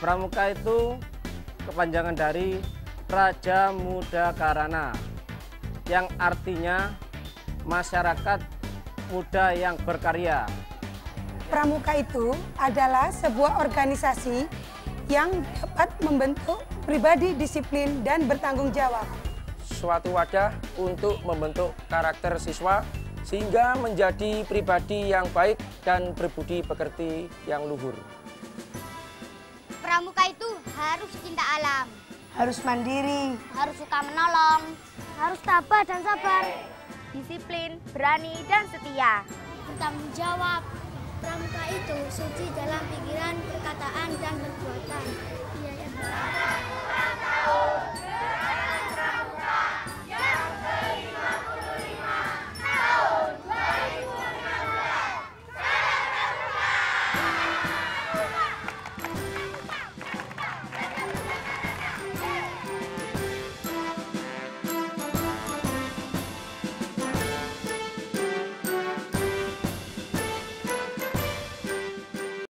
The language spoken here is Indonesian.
Pramuka itu kepanjangan dari Praja Muda Karana yang artinya masyarakat muda yang berkarya. Pramuka itu adalah sebuah organisasi yang dapat membentuk pribadi disiplin dan bertanggung jawab. Suatu wadah untuk membentuk karakter siswa sehingga menjadi pribadi yang baik dan berbudi pekerti yang luhur. Pramuka itu harus cinta alam, Harus mandiri, harus suka menolong, harus tabah dan sabar, disiplin, berani, dan setia. Bertanggung jawab. Pramuka itu suci dalam pikiran, perkataan, dan ya.